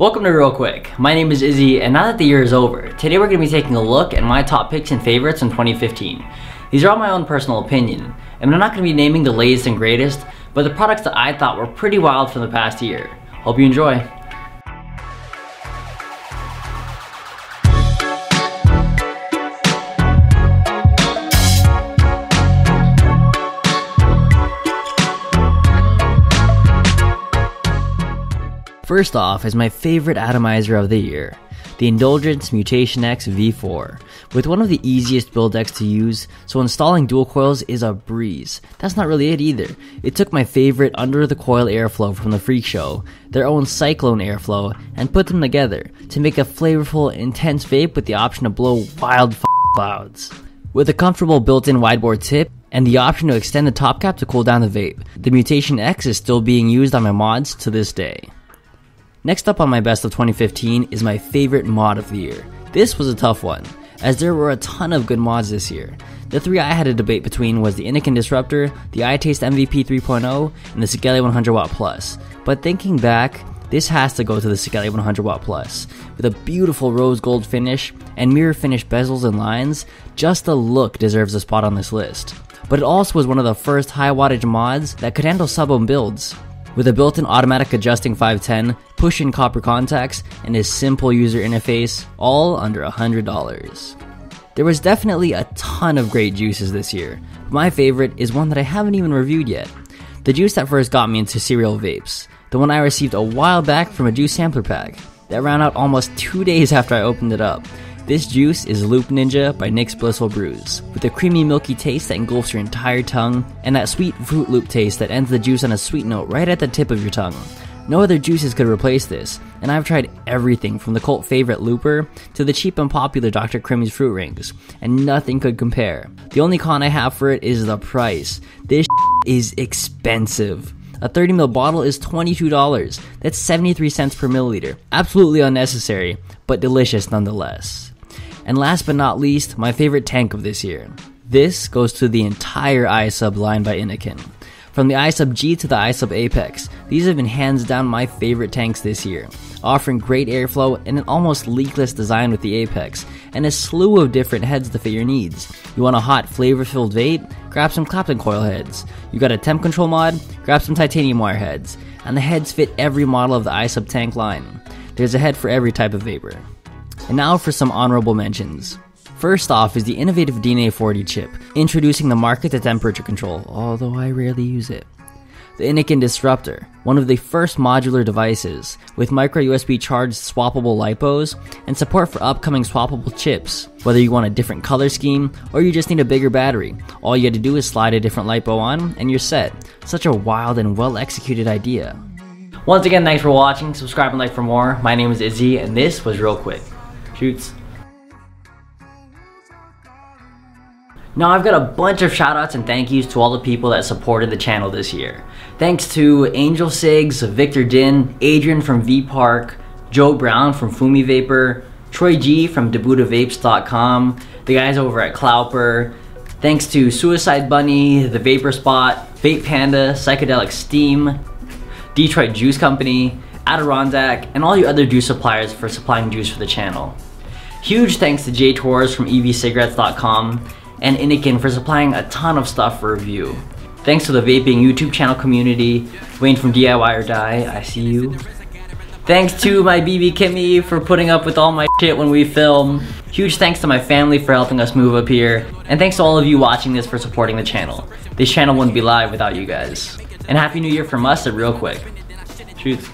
Welcome to Real Quick. My name is Izzy, and now that the year is over, today we're going to be taking a look at my top picks and favorites in 2015. These are all my own personal opinion, and I'm not going to be naming the latest and greatest, but the products that I thought were pretty wild from the past year. Hope you enjoy. First off is my favorite atomizer of the year, the Indulgence Mutation X V4. With one of the easiest build decks to use, so installing dual coils is a breeze. That's not really it either. It took my favorite under the coil airflow from the Freak Show, their own Cyclone airflow, and put them together to make a flavorful, intense vape with the option to blow wild clouds. With a comfortable built-in wide bore tip, and the option to extend the top cap to cool down the vape. The Mutation X is still being used on my mods to this day. Next up on my best of 2015 is my favorite mod of the year. This was a tough one, as there were a ton of good mods this year. The three I had a debate between was the Innokin Disruptor, the iTaste MVP 3.0, and the Sigelei 100 Watt Plus. But thinking back, this has to go to the Sigelei 100 Watt Plus. With a beautiful rose gold finish and mirror finish bezels and lines, just the look deserves a spot on this list. But it also was one of the first high wattage mods that could handle sub ohm builds. With a built-in automatic adjusting 510, push-in copper contacts, and a simple user interface, all under $100. There was definitely a ton of great juices this year. My favorite is one that I haven't even reviewed yet. The juice that first got me into cereal vapes. The one I received a while back from a juice sampler pack. That ran out almost two days after I opened it up. This juice is Loop Ninja by Nick's Blissful Brews, with a creamy milky taste that engulfs your entire tongue, and that sweet Fruit Loop taste that ends the juice on a sweet note right at the tip of your tongue. No other juices could replace this, and I've tried everything from the cult favorite Looper to the cheap and popular Dr. Crimmy's Fruit Rings, and nothing could compare. The only con I have for it is the price. This is expensive. A 30 ml bottle is $22. That's 73 cents per milliliter. Absolutely unnecessary, but delicious nonetheless. And last but not least, my favorite tank of this year. This goes to the entire iSub line by Innokin. From the iSub G to the iSub Apex, these have been hands down my favorite tanks this year, offering great airflow and an almost leakless design with the Apex, and a slew of different heads to fit your needs. You want a hot, flavor filled vape? Grab some Clapton coil heads. You got a temp control mod? Grab some titanium wire heads. And the heads fit every model of the iSub tank line. There's a head for every type of vapor. And now for some honorable mentions. First off is the innovative DNA 40 chip, introducing the market to temperature control, although I rarely use it. The Innokin Disruptor, one of the first modular devices, with micro USB charged swappable LiPos and support for upcoming swappable chips. Whether you want a different color scheme or you just need a bigger battery, all you had to do is slide a different LiPo on and you're set. Such a wild and well executed idea. Once again, thanks for watching. Subscribe and like for more. My name is Izzy, and this was Real Quick Now I've got a bunch of shoutouts and thank yous to all the people that supported the channel this year. Thanks to Angel Sigs, Victor Din, Adrian from V Park, Joe Brown from Fumi Vapor, Troy G from DebutaVapes.com, the guys over at Cloupor. thanks to Suicide Bunny, The Vapor Spot, Vape Panda, Psychedelic Steam, Detroit Juice Company, Adirondack, and all you other juice suppliers for supplying juice for the channel. Huge thanks to Jay Torres from evcigarettes.com and Innokin for supplying a ton of stuff for review. Thanks to the vaping YouTube channel community, Wayne from DIY or Die, I see you. Thanks to my BB Kimi for putting up with all my shit when we film. Huge thanks to my family for helping us move up here. And thanks to all of you watching this for supporting the channel. This channel wouldn't be live without you guys. And Happy New Year from us at Real Quick. Truth.